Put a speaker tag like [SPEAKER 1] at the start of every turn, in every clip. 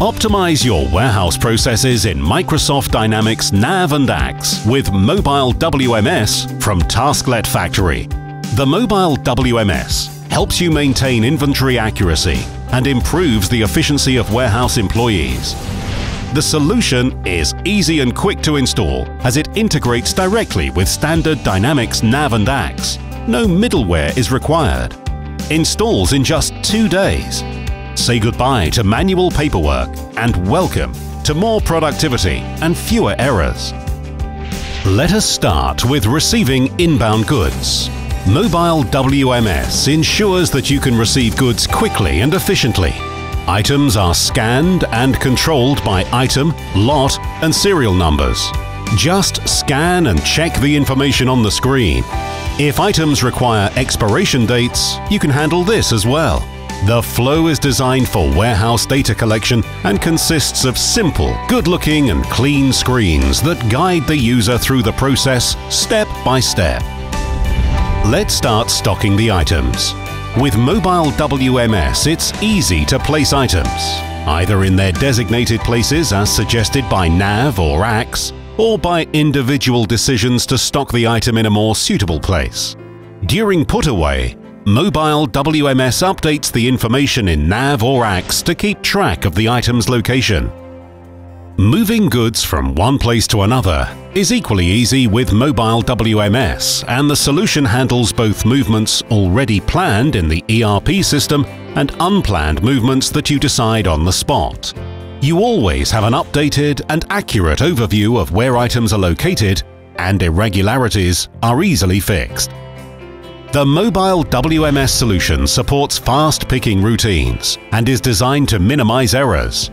[SPEAKER 1] Optimize your warehouse processes in Microsoft Dynamics NAV and AX with Mobile WMS from Tasklet Factory. The Mobile WMS helps you maintain inventory accuracy and improves the efficiency of warehouse employees. The solution is easy and quick to install as it integrates directly with standard Dynamics NAV and AX. No middleware is required. Installs in just two days Say goodbye to manual paperwork and welcome to more productivity and fewer errors. Let us start with receiving inbound goods. Mobile WMS ensures that you can receive goods quickly and efficiently. Items are scanned and controlled by item, lot and serial numbers. Just scan and check the information on the screen. If items require expiration dates, you can handle this as well. The flow is designed for warehouse data collection and consists of simple, good-looking and clean screens that guide the user through the process step by step. Let's start stocking the items. With mobile WMS, it's easy to place items, either in their designated places as suggested by NAV or AX, or by individual decisions to stock the item in a more suitable place. During put away, Mobile WMS updates the information in NAV or AX to keep track of the item's location. Moving goods from one place to another is equally easy with Mobile WMS and the solution handles both movements already planned in the ERP system and unplanned movements that you decide on the spot. You always have an updated and accurate overview of where items are located and irregularities are easily fixed. The mobile WMS solution supports fast picking routines and is designed to minimize errors.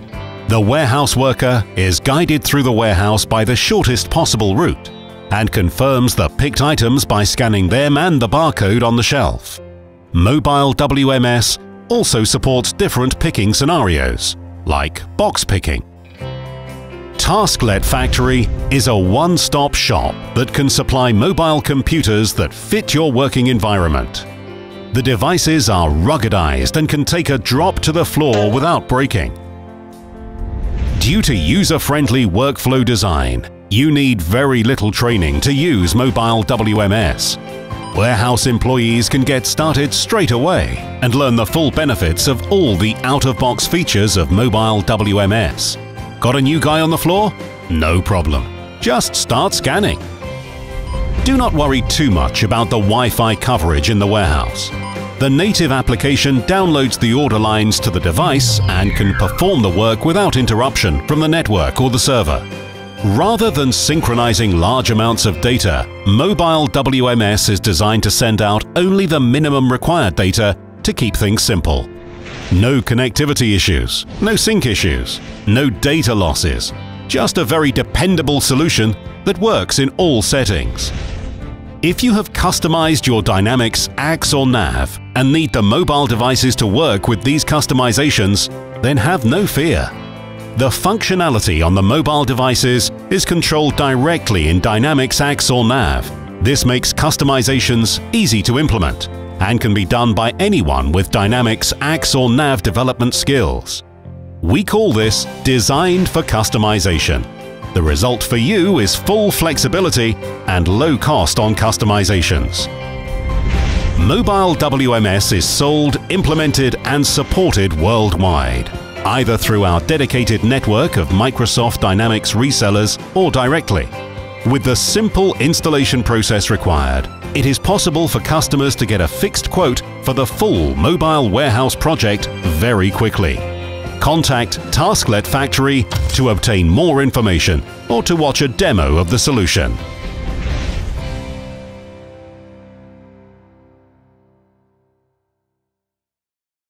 [SPEAKER 1] The warehouse worker is guided through the warehouse by the shortest possible route and confirms the picked items by scanning them and the barcode on the shelf. Mobile WMS also supports different picking scenarios, like box picking. Tasklet Factory is a one-stop shop that can supply mobile computers that fit your working environment. The devices are ruggedized and can take a drop to the floor without breaking. Due to user-friendly workflow design, you need very little training to use mobile WMS. Warehouse employees can get started straight away and learn the full benefits of all the out-of-box features of mobile WMS. Got a new guy on the floor? No problem. Just start scanning. Do not worry too much about the Wi-Fi coverage in the warehouse. The native application downloads the order lines to the device and can perform the work without interruption from the network or the server. Rather than synchronizing large amounts of data, mobile WMS is designed to send out only the minimum required data to keep things simple. No connectivity issues, no sync issues, no data losses, just a very dependable solution that works in all settings. If you have customized your Dynamics AX or NAV and need the mobile devices to work with these customizations, then have no fear. The functionality on the mobile devices is controlled directly in Dynamics AX or NAV. This makes customizations easy to implement and can be done by anyone with Dynamics AX or NAV development skills. We call this Designed for Customization. The result for you is full flexibility and low cost on customizations. Mobile WMS is sold, implemented and supported worldwide, either through our dedicated network of Microsoft Dynamics resellers or directly. With the simple installation process required, it is possible for customers to get a fixed quote for the full mobile warehouse project very quickly. Contact Tasklet Factory to obtain more information or to watch a demo of the solution.